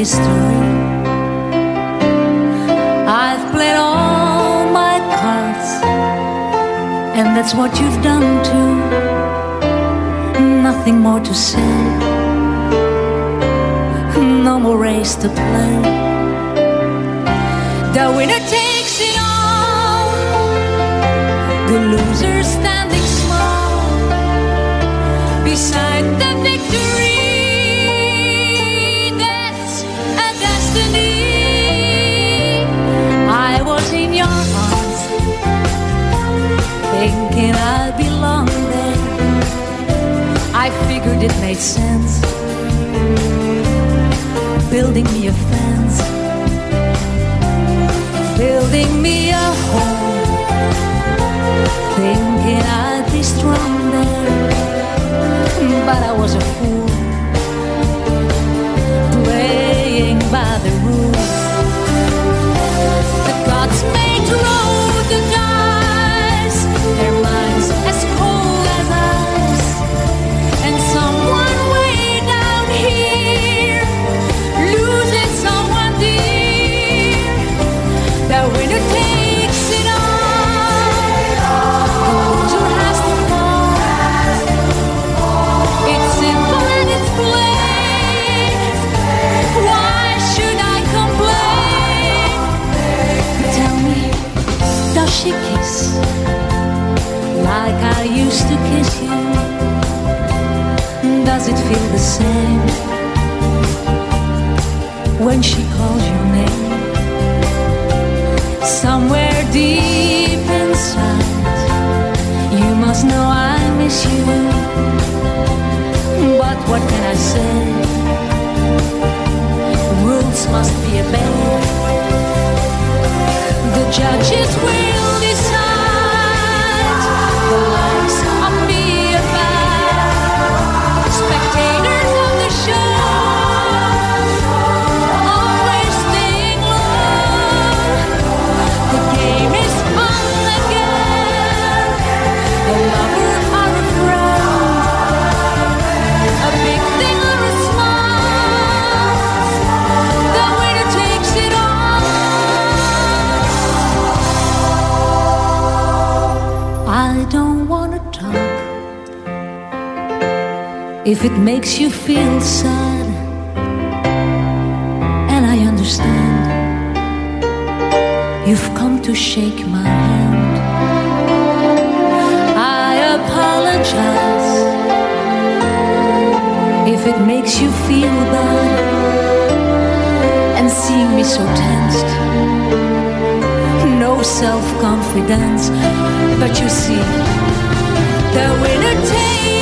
history. I've played all my cards, and that's what you've done too. Nothing more to say, no more race to play. The winner takes it all, the loser standing small beside the victory. Destiny. I was in your arms, thinking I belong there. I figured it made sense, building me a fence building me a home, thinking I'd be strong there. But I was a fool, by the feel the same when she calls your name? somewhere deep inside. You must know I miss you. But what can I say? Rules must be obeyed. The judge is decide If it makes you feel sad, and I understand. You've come to shake my hand. I apologize if it makes you feel bad and seeing me so tensed. No self confidence, but you see, the winner takes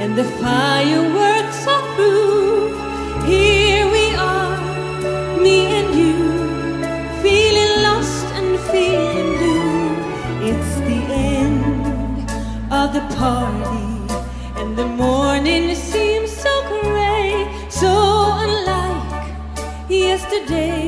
and the fireworks are through. Here we are, me and you, feeling lost and feeling blue. It's the end of the party, and the morning seems so gray, so unlike yesterday.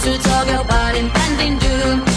to talk about impending doom.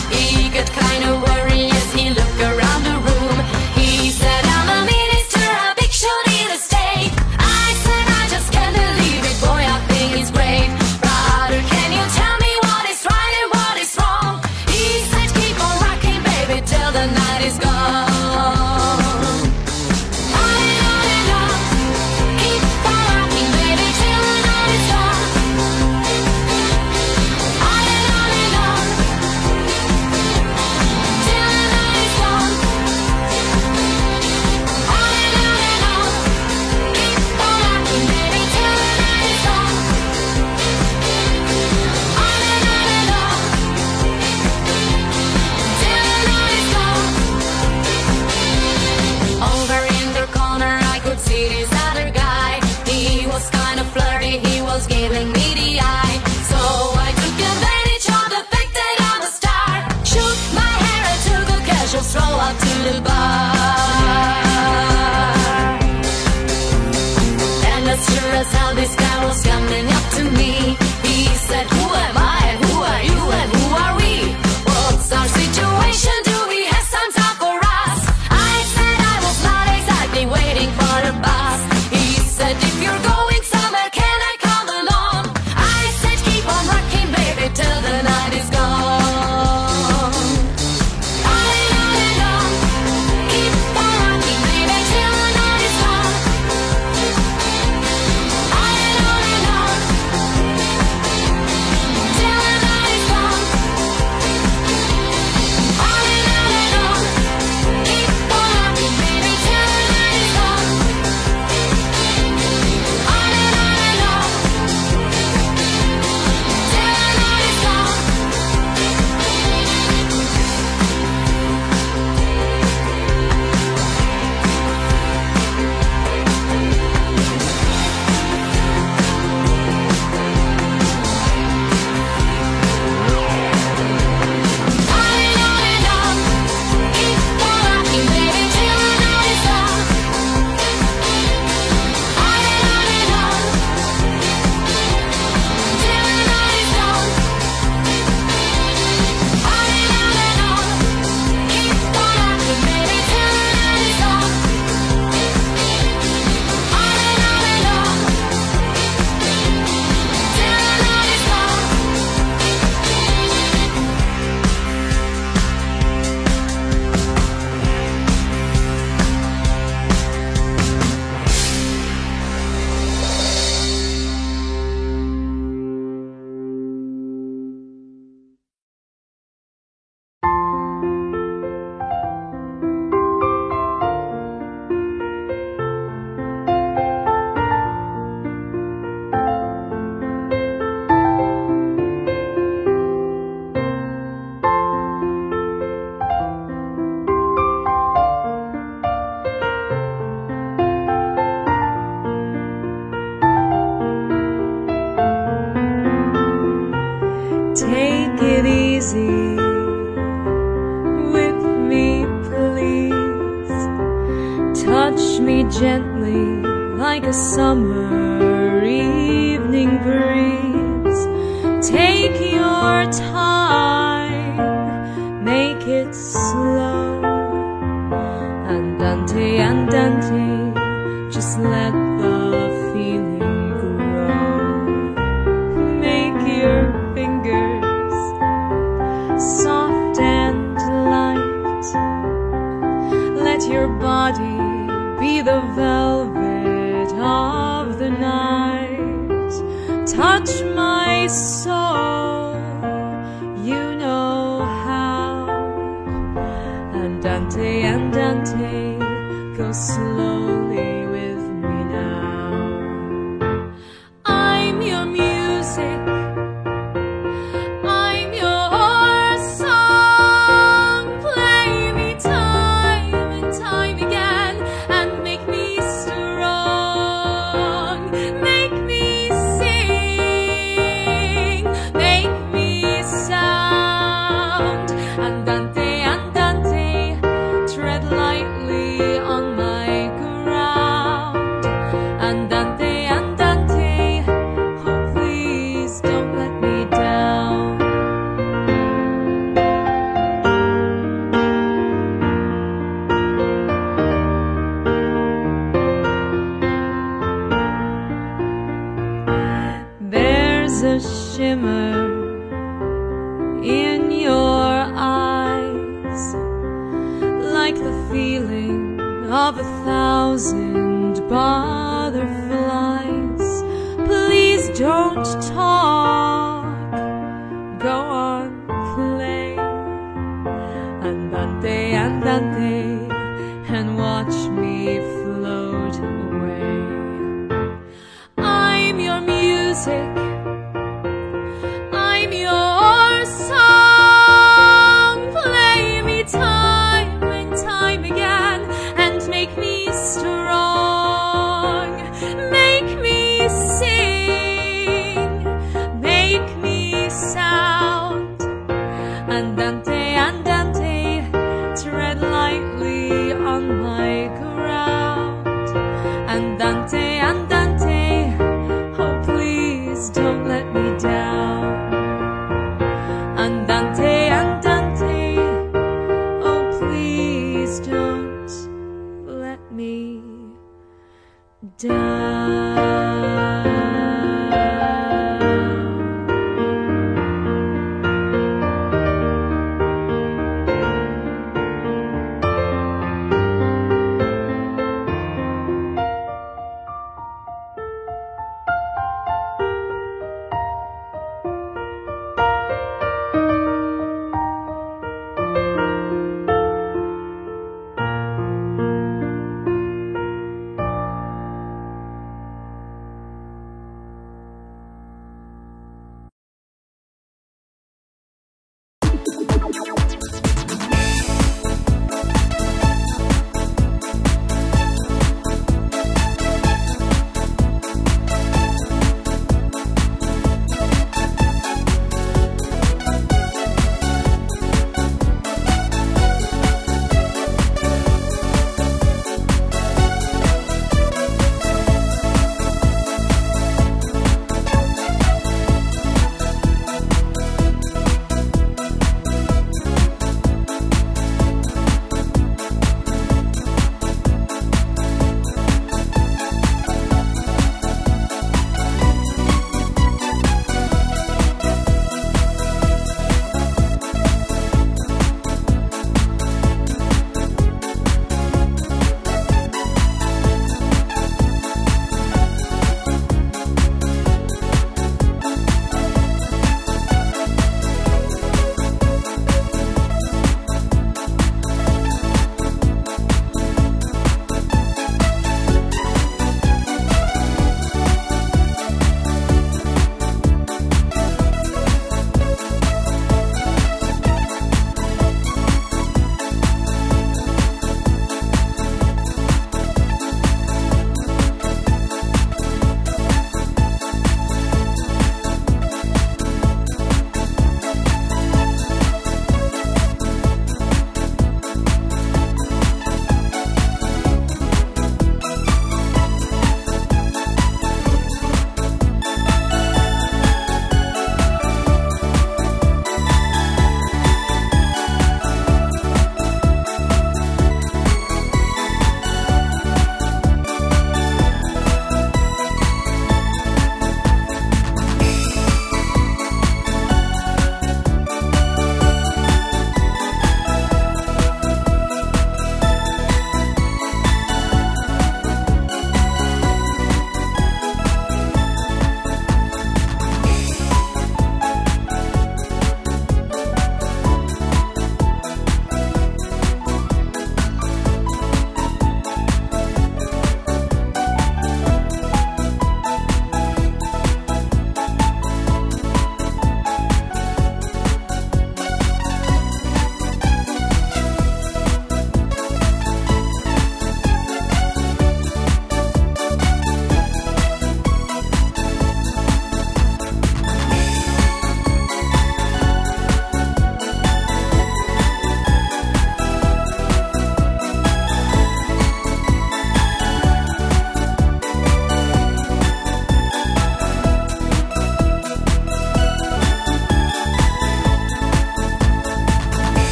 easy with me, please. Touch me gently like a summer evening breeze. So you know how. Andante, andante, go slow. shimmer in your eyes like the feeling of a thousand bars.